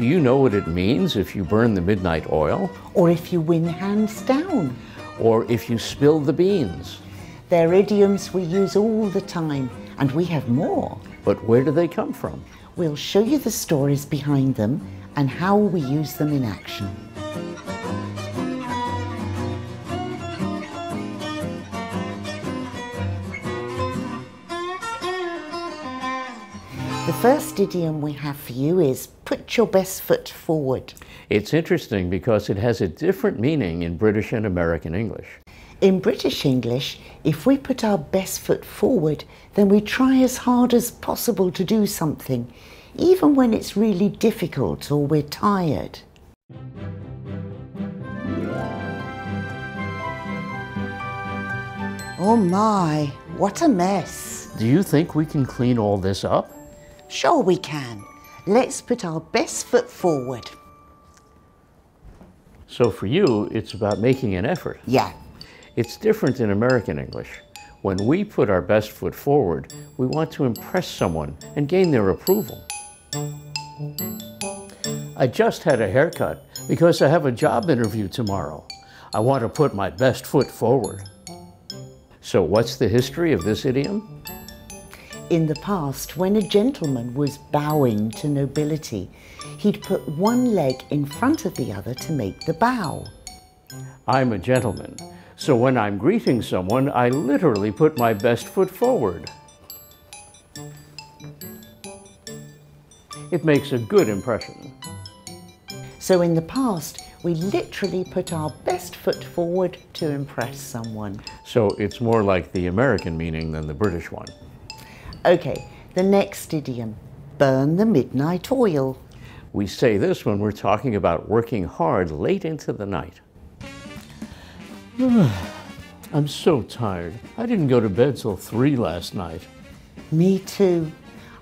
Do you know what it means if you burn the midnight oil? Or if you win hands down? Or if you spill the beans? They're idioms we use all the time, and we have more. But where do they come from? We'll show you the stories behind them and how we use them in action. The first idiom we have for you is put your best foot forward. It's interesting because it has a different meaning in British and American English. In British English, if we put our best foot forward, then we try as hard as possible to do something, even when it's really difficult or we're tired. Oh my, what a mess. Do you think we can clean all this up? Sure we can. Let's put our best foot forward. So for you, it's about making an effort. Yeah. It's different in American English. When we put our best foot forward, we want to impress someone and gain their approval. I just had a haircut because I have a job interview tomorrow. I want to put my best foot forward. So what's the history of this idiom? In the past, when a gentleman was bowing to nobility, he'd put one leg in front of the other to make the bow. I'm a gentleman, so when I'm greeting someone, I literally put my best foot forward. It makes a good impression. So in the past, we literally put our best foot forward to impress someone. So it's more like the American meaning than the British one. Okay, the next idiom, burn the midnight oil. We say this when we're talking about working hard late into the night. I'm so tired. I didn't go to bed till three last night. Me too.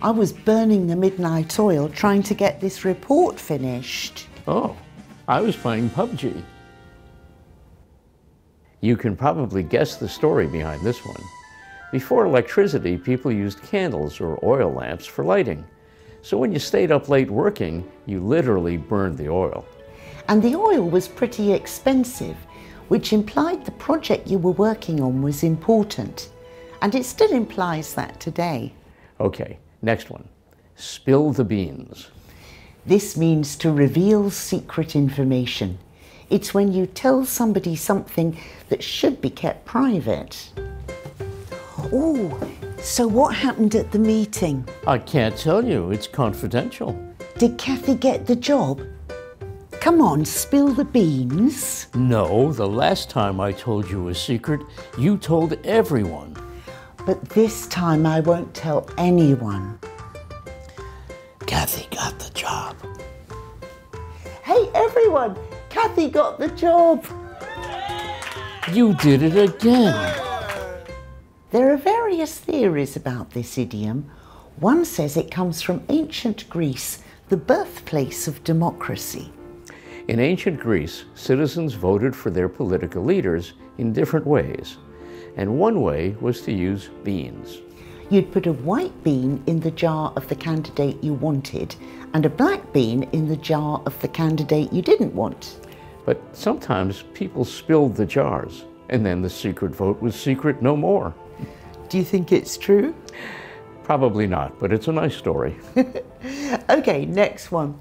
I was burning the midnight oil trying to get this report finished. Oh, I was playing PUBG. You can probably guess the story behind this one. Before electricity, people used candles or oil lamps for lighting. So when you stayed up late working, you literally burned the oil. And the oil was pretty expensive, which implied the project you were working on was important. And it still implies that today. Okay, next one. Spill the beans. This means to reveal secret information. It's when you tell somebody something that should be kept private. Oh, so what happened at the meeting? I can't tell you, it's confidential. Did Kathy get the job? Come on, spill the beans. No, the last time I told you a secret, you told everyone. But this time I won't tell anyone. Kathy got the job. Hey everyone, Kathy got the job. You did it again. There are various theories about this idiom. One says it comes from ancient Greece, the birthplace of democracy. In ancient Greece, citizens voted for their political leaders in different ways, and one way was to use beans. You'd put a white bean in the jar of the candidate you wanted and a black bean in the jar of the candidate you didn't want. But sometimes people spilled the jars, and then the secret vote was secret no more. Do you think it's true? Probably not, but it's a nice story. okay, next one.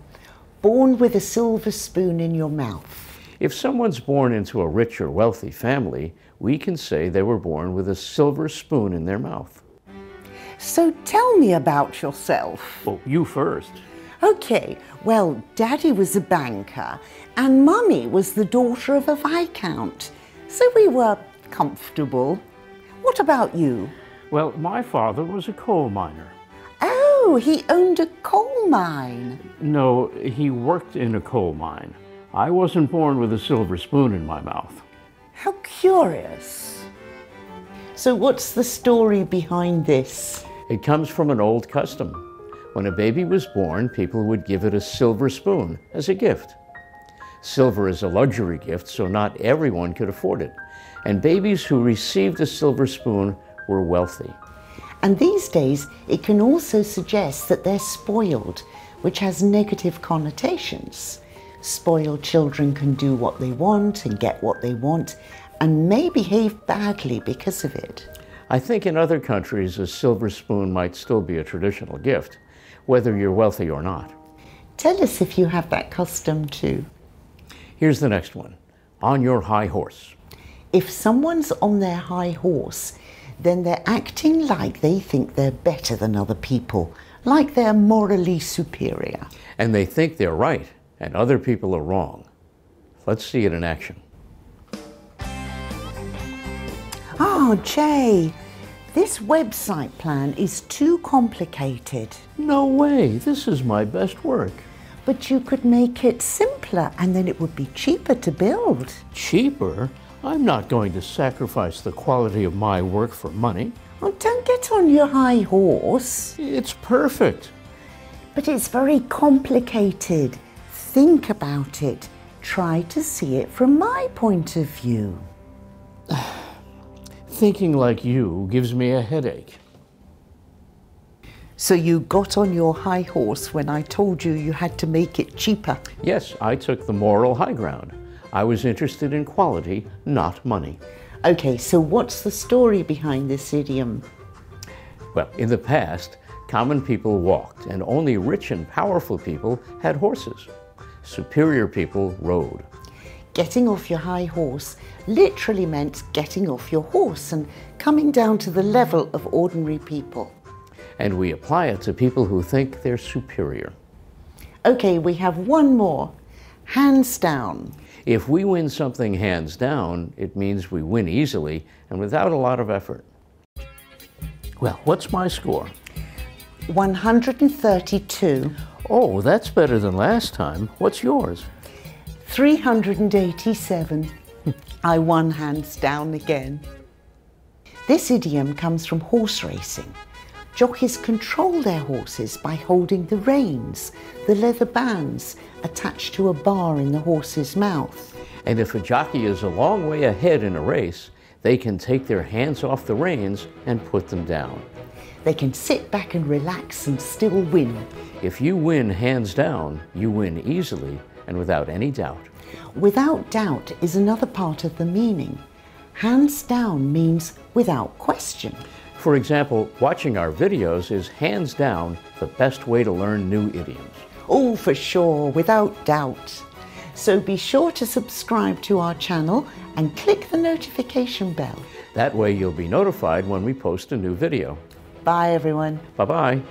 Born with a silver spoon in your mouth. If someone's born into a rich or wealthy family, we can say they were born with a silver spoon in their mouth. So tell me about yourself. Well, you first. Okay, well, Daddy was a banker and Mummy was the daughter of a Viscount. So we were comfortable. What about you? Well, my father was a coal miner. Oh, he owned a coal mine. No, he worked in a coal mine. I wasn't born with a silver spoon in my mouth. How curious. So, what's the story behind this? It comes from an old custom. When a baby was born, people would give it a silver spoon as a gift. Silver is a luxury gift, so not everyone could afford it. And babies who received a silver spoon were wealthy. And these days, it can also suggest that they're spoiled, which has negative connotations. Spoiled children can do what they want and get what they want and may behave badly because of it. I think in other countries, a silver spoon might still be a traditional gift, whether you're wealthy or not. Tell us if you have that custom too. Here's the next one on your high horse. If someone's on their high horse, then they're acting like they think they're better than other people, like they're morally superior. And they think they're right and other people are wrong. Let's see it in action. Oh, Jay, this website plan is too complicated. No way, this is my best work. But you could make it simpler and then it would be cheaper to build. Cheaper? I'm not going to sacrifice the quality of my work for money. Oh, don't get on your high horse. It's perfect. But it's very complicated. Think about it. Try to see it from my point of view. Thinking like you gives me a headache. So you got on your high horse when I told you you had to make it cheaper? Yes, I took the moral high ground. I was interested in quality, not money. Okay, so what's the story behind this idiom? Well, in the past, common people walked, and only rich and powerful people had horses. Superior people rode. Getting off your high horse literally meant getting off your horse and coming down to the level of ordinary people. And we apply it to people who think they're superior. Okay, we have one more. Hands down. If we win something hands down, it means we win easily and without a lot of effort. Well, what's my score? 132. Oh, that's better than last time. What's yours? 387. I won hands down again. This idiom comes from horse racing. Jockeys control their horses by holding the reins, the leather bands attached to a bar in the horse's mouth. And if a jockey is a long way ahead in a race, they can take their hands off the reins and put them down. They can sit back and relax and still win. If you win hands down, you win easily and without any doubt. Without doubt is another part of the meaning. Hands down means without question. For example, watching our videos is hands down the best way to learn new idioms. Oh, for sure, without doubt. So be sure to subscribe to our channel and click the notification bell. That way you'll be notified when we post a new video. Bye, everyone. Bye bye.